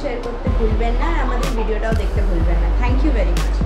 Share করতে ভুলবেন না আর আমাদের ভিডিওটাও দেখতে ভুলবেন না। Thank you very much